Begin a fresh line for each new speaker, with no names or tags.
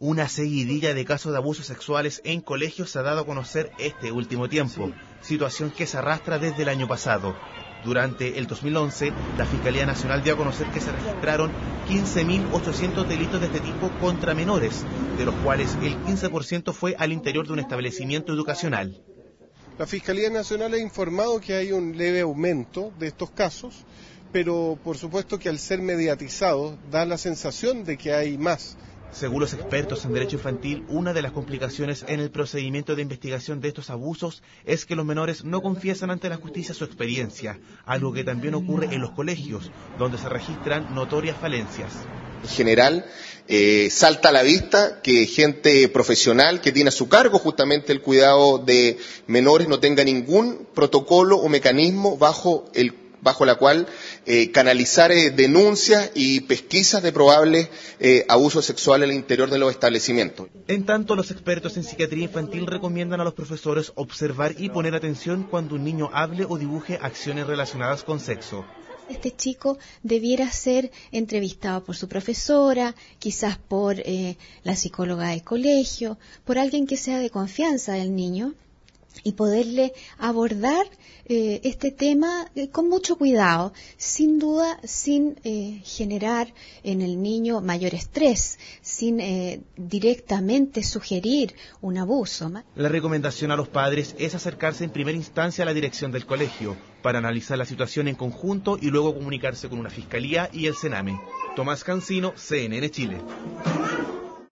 Una seguidilla de casos de abusos sexuales en colegios se ha dado a conocer este último tiempo, situación que se arrastra desde el año pasado. Durante el 2011, la Fiscalía Nacional dio a conocer que se registraron 15.800 delitos de este tipo contra menores, de los cuales el 15% fue al interior de un establecimiento educacional.
La Fiscalía Nacional ha informado que hay un leve aumento de estos casos, pero por supuesto que al ser mediatizados da la sensación de que hay más.
Según los expertos en derecho infantil, una de las complicaciones en el procedimiento de investigación de estos abusos es que los menores no confiesan ante la justicia su experiencia, algo que también ocurre en los colegios, donde se registran notorias falencias.
En general, eh, salta a la vista que gente profesional que tiene a su cargo justamente el cuidado de menores no tenga ningún protocolo o mecanismo bajo el bajo la cual eh, canalizar eh, denuncias y pesquisas de probables eh, abusos sexuales al interior de los establecimientos.
En tanto, los expertos en psiquiatría infantil recomiendan a los profesores observar y poner atención cuando un niño hable o dibuje acciones relacionadas con sexo.
Este chico debiera ser entrevistado por su profesora, quizás por la psicóloga del colegio, por alguien que sea de confianza del niño y poderle abordar eh, este tema eh, con mucho cuidado, sin duda sin eh, generar en el niño mayor estrés, sin directamente sugerir un abuso.
La recomendación a los padres es acercarse en primera instancia a la dirección del colegio para analizar la situación en conjunto y luego comunicarse con una fiscalía y el Sename. Tomás Cancino, CNN Chile.